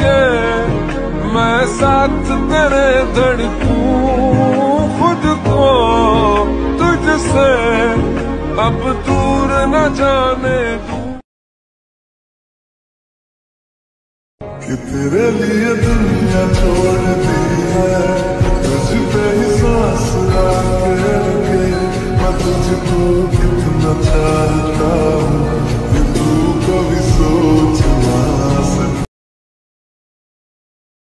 के मैं साथ तेरे धड़कूं, खुद को तुझसे अब दूर न जाने कि तेरे लिए दुनिया छोड़ दी है तुझ पे ही सांस आके मैं तुझको कितना चाहता